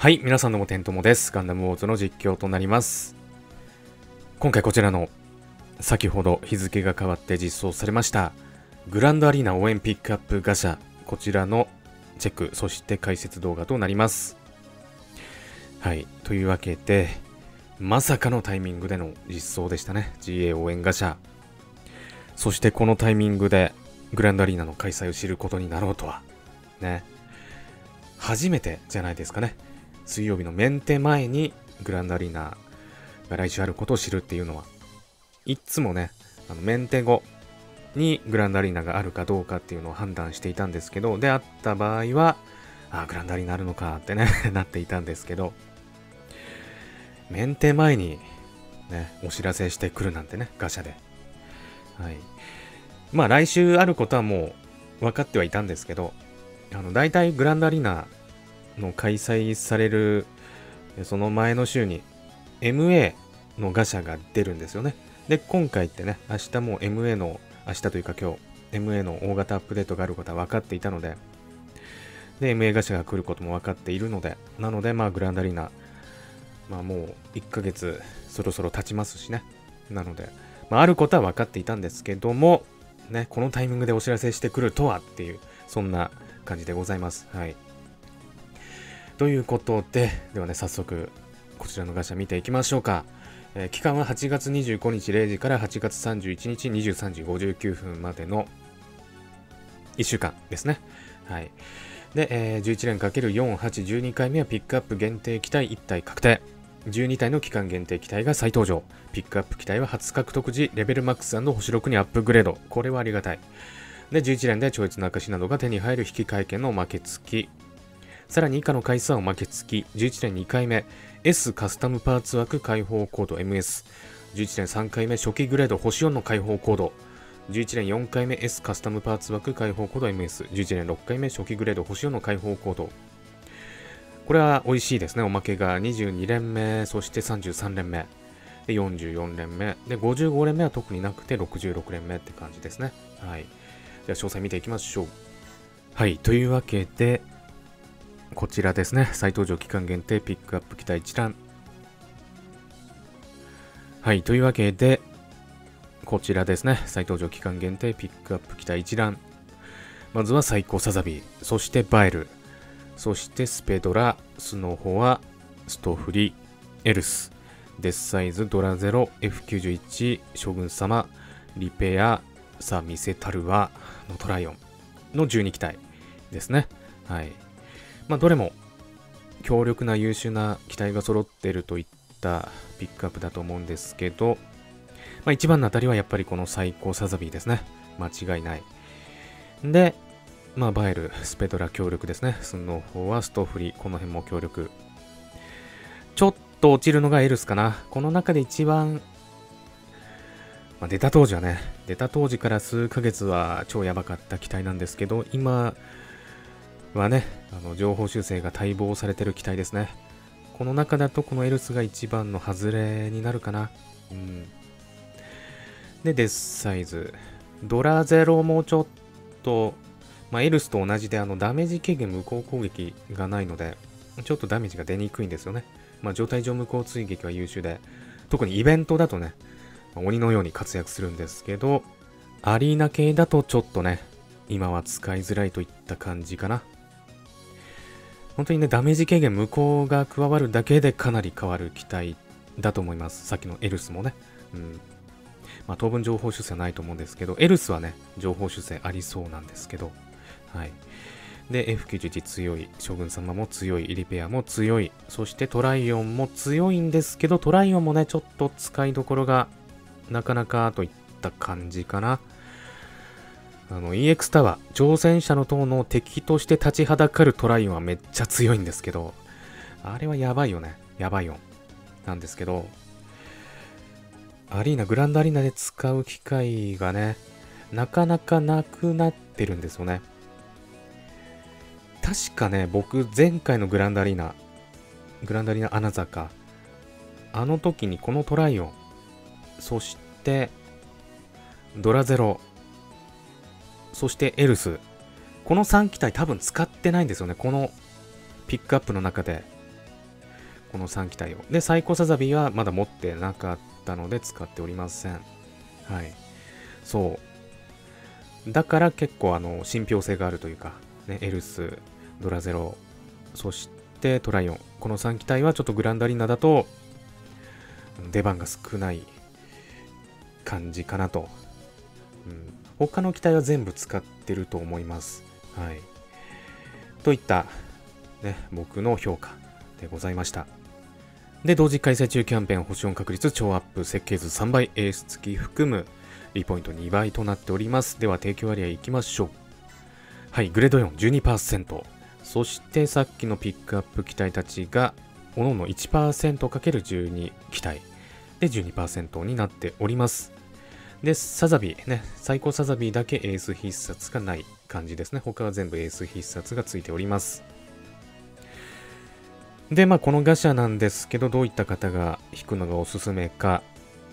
はい、皆さんどうも、てんともです。ガンダムウォーズの実況となります。今回こちらの、先ほど日付が変わって実装されました、グランドアリーナ応援ピックアップガシャ、こちらのチェック、そして解説動画となります。はい、というわけで、まさかのタイミングでの実装でしたね。GA 応援ガシャ。そしてこのタイミングで、グランドアリーナの開催を知ることになろうとは。ね。初めてじゃないですかね。水曜日のメンテ前にグランドアリーナが来週あることを知るっていうのは、いつもね、あのメンテ後にグランドアリーナがあるかどうかっていうのを判断していたんですけど、であった場合は、あ、グランドアリーナあるのかってね、なっていたんですけど、メンテ前にね、お知らせしてくるなんてね、ガシャで。はい。まあ来週あることはもう分かってはいたんですけど、あの、大体グランドアリーナの開催されるその前の週に MA のガシャが出るんですよね。で、今回ってね、明日も MA の、明日というか今日、MA の大型アップデートがあることは分かっていたので、で、MA ガシャが来ることも分かっているので、なので、まあ、グランドアリーナ、まあもう1ヶ月そろそろ経ちますしね。なので、まあ、あることは分かっていたんですけども、ね、このタイミングでお知らせしてくるとはっていう、そんな感じでございます。はい。ということで、ではね、早速、こちらのガシャ見ていきましょうか。えー期間は8月25日0時から8月31日23時59分までの1週間ですね。はい。で、えー11連 ×4、8、12回目はピックアップ限定機体1体確定。12体の期間限定機体が再登場。ピックアップ機体は初獲得時、レベルマックス星6にアップグレード。これはありがたい。で、11連で超越の証などが手に入る引換券のおまけ付き。さらに以下の回数はおまけ付き。11連2回目、S カスタムパーツ枠開放コード MS。11連3回目、初期グレード星4の開放コード。11連4回目 S カスタムパーツ枠開放コード MS。11連6回目、初期グレード星4の開放コード。これは美味しいですね。おまけが22連目、そして33連目。で、44連目。で、55連目は特になくて66連目って感じですね。はい。では、詳細見ていきましょう。はい。というわけで、こちらですね。再登場期間限定ピックアップ機体一覧。はい。というわけで、こちらですね。再登場期間限定ピックアップ機体一覧。まずは最高サザビー、そしてバエル、そしてスペドラ、スノホア、ストフリ、エルス、デスサイズ、ドラゼロ、F91、将軍様、リペア、さあ、見せたるは、のトライオンの12機体ですね。はい。まあ、どれも強力な優秀な機体が揃ってるといったピックアップだと思うんですけど、まあ、一番の当たりはやっぱりこの最高サザビーですね。間違いない。で、まあ、バエル、スペドラ強力ですね。スノーはストフリ、この辺も強力。ちょっと落ちるのがエルスかな。この中で一番、まあ、出た当時はね、出た当時から数ヶ月は超やばかった機体なんですけど、今はね、あの情報修正が待望されてる機体ですね。この中だとこのエルスが一番の外れになるかな。うん。で、デスサイズ。ドラゼロもちょっと、まあ、エルスと同じであのダメージ軽減無効攻撃がないので、ちょっとダメージが出にくいんですよね。まあ、状態上無効追撃は優秀で、特にイベントだとね、鬼のように活躍するんですけど、アリーナ系だとちょっとね、今は使いづらいといった感じかな。本当にね、ダメージ軽減無効が加わるだけでかなり変わる機体だと思います。さっきのエルスもね。うん。まあ、当分情報修正ないと思うんですけど、エルスはね、情報修正ありそうなんですけど、はい。で、F91 強い、将軍様も強い、リペアも強い、そしてトライオンも強いんですけど、トライオンもね、ちょっと使いどころがなかなかといった感じかな。あの EX タワー、挑戦者の塔の敵として立ちはだかるトライオンはめっちゃ強いんですけど、あれはやばいよね。やばいよ。なんですけど、アリーナ、グランドアリーナで使う機会がね、なかなかなくなってるんですよね。確かね、僕、前回のグランドアリーナ、グランドアリーナアナザーか、あの時にこのトライオン、そして、ドラゼロ、そしてエルス、この3機体多分使ってないんですよね。このピックアップの中で。この3機体を。で、サイコサザビーはまだ持ってなかったので使っておりません。はい。そう。だから結構あの、信憑性があるというか、ね、エルス、ドラゼロ、そしてトライオン。この3機体はちょっとグランダリーナだと、出番が少ない感じかなと。うん、他の機体は全部使ってると思います。はい。といった、ね、僕の評価でございました。で、同時開催中キャンペーン星音確率超アップ設計図3倍エース付き含むリポイント2倍となっております。では提供割合いきましょう。はい、グレード4、12%。そしてさっきのピックアップ機体たちが、おのおの 1%×12 機体で12%になっております。で、サザビーね、最高サザビーだけエース必殺がない感じですね。他は全部エース必殺がついております。で、まあこのガシャなんですけど、どういった方が引くのがおすすめか。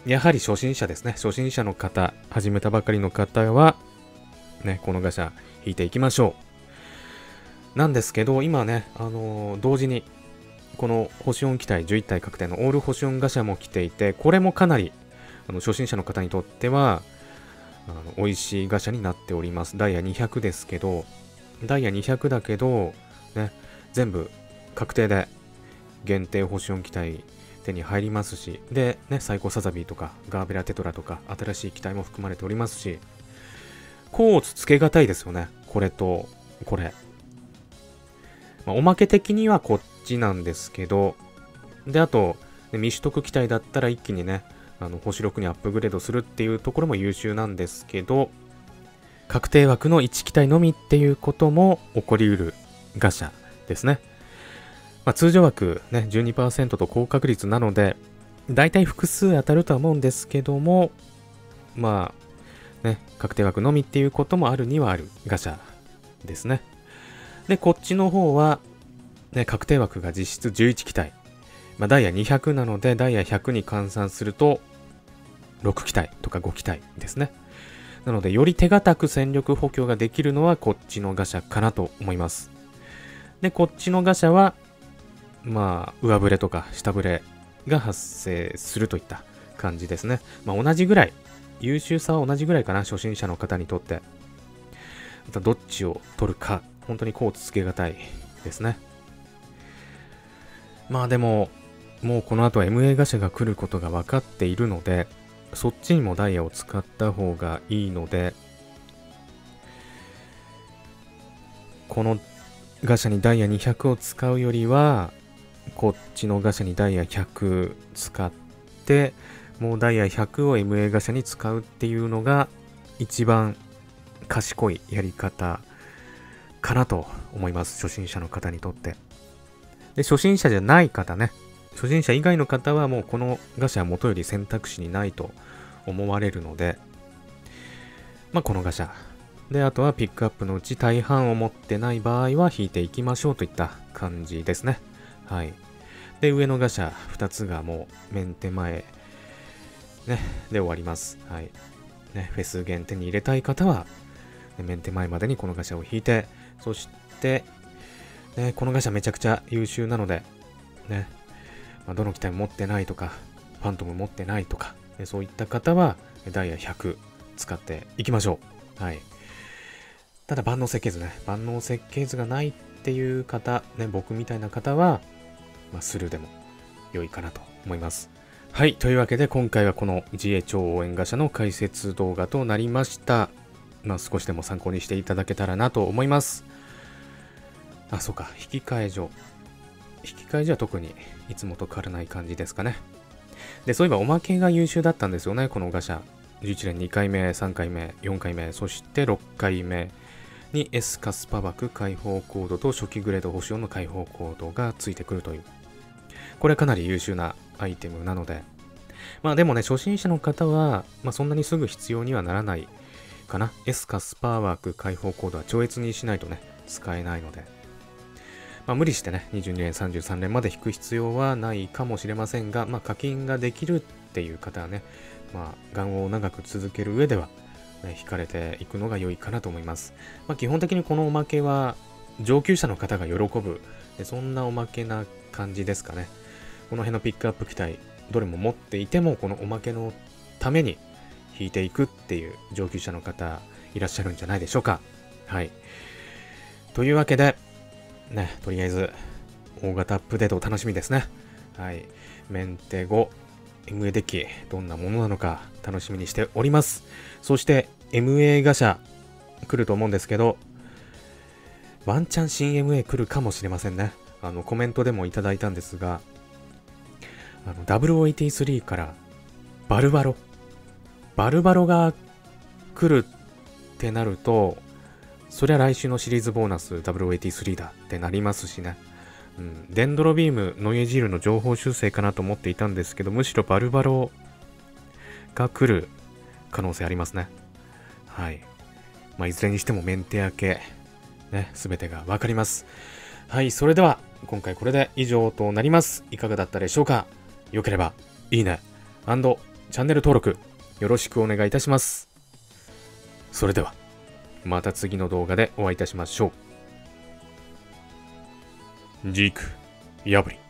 やはり初心者ですね。初心者の方、始めたばかりの方は、ね、このガシャ引いていきましょう。なんですけど、今ね、あのー、同時に、この星音機体11体確定のオール星音ガシャも来ていて、これもかなりあの初心者の方にとってはあの美味しいガシャになっております。ダイヤ200ですけど、ダイヤ200だけど、ね、全部確定で限定星4機体手に入りますし、で、ね、サイコサザビーとかガーベラテトラとか新しい機体も含まれておりますし、コーツつけがたいですよね。これと、これ。まあ、おまけ的にはこっちなんですけど、で、あと、ね、未取得機体だったら一気にね、あの星6にアップグレードするっていうところも優秀なんですけど、確定枠の1機体のみっていうことも起こりうるガシャですね。まあ、通常枠ね、12%と高確率なので、大体複数当たるとは思うんですけども、まあ、ね、確定枠のみっていうこともあるにはあるガシャですね。で、こっちの方は、ね、確定枠が実質11機体。まあ、ダイヤ200なので、ダイヤ100に換算すると、6機体とか5機体ですね。なので、より手堅く戦力補強ができるのはこっちのガシャかなと思います。で、こっちのガシャは、まあ、上振れとか下振れが発生するといった感じですね。まあ、同じぐらい、優秀さは同じぐらいかな、初心者の方にとって。またどっちを取るか、本当にこうつけがたいですね。まあでも、もうこの後 MA ガシャが来ることが分かっているので、そっちにもダイヤを使った方がいいので、このガシャにダイヤ200を使うよりは、こっちのガシャにダイヤ100使って、もうダイヤ100を MA ガシャに使うっていうのが一番賢いやり方かなと思います。初心者の方にとって。で、初心者じゃない方ね、初心者以外の方はもうこのガシャは元より選択肢にないと思われるので、まあこのガシャ。で、あとはピックアップのうち大半を持ってない場合は引いていきましょうといった感じですね。はい。で、上のガシャ2つがもうメンテ前、ね、で終わります。はい。ね、フェス限手に入れたい方は、メンテ前までにこのガシャを引いて、そして、ね、このガシャめちゃくちゃ優秀なので、ね、まあ、どの機体も持ってないとか、ファントム持ってないとか、そういった方は、ダイヤ100使っていきましょう。はい。ただ万能設計図ね、万能設計図がないっていう方、ね、僕みたいな方は、まあ、スルーでも良いかなと思います。はい。というわけで、今回はこの GA 超応援ガシャの解説動画となりました。まあ、少しでも参考にしていただけたらなと思います。あ、そうか。引き換え所。引き換えじゃ特にいつもと変わらない感じですかね。で、そういえばおまけが優秀だったんですよね、このガシャ。11年2回目、3回目、4回目、そして6回目に S カスパ枠解放コードと初期グレード星4の解放コードがついてくるという。これかなり優秀なアイテムなので。まあでもね、初心者の方は、まあそんなにすぐ必要にはならないかな。S カスパー枠解放コードは超越にしないとね、使えないので。まあ、無理してね、22年、33年まで引く必要はないかもしれませんが、まあ、課金ができるっていう方はね、まあ、願を長く続ける上では、ね、引かれていくのが良いかなと思います。まあ、基本的にこのおまけは、上級者の方が喜ぶ、そんなおまけな感じですかね。この辺のピックアップ機体、どれも持っていても、このおまけのために引いていくっていう上級者の方いらっしゃるんじゃないでしょうか。はい。というわけで、ね、とりあえず、大型アップデート楽しみですね。はい。メンテ5、MA デッキ、どんなものなのか楽しみにしております。そして、MA ガシャ来ると思うんですけど、ワンチャン新 MA 来るかもしれませんね。あの、コメントでもいただいたんですが、あの、0083からバルバロ。バルバロが来るってなると、そりゃ来週のシリーズボーナス083だってなりますしね。うん、デンドロビーム、ノイエジールの情報修正かなと思っていたんですけど、むしろバルバロが来る可能性ありますね。はい。まあ、いずれにしてもメンテ明け、ね、すべてがわかります。はい、それでは、今回これで以上となります。いかがだったでしょうか？良ければ、いいね、チャンネル登録、よろしくお願いいたします。それでは、また次の動画でお会いいたしましょう。ジーク、破り。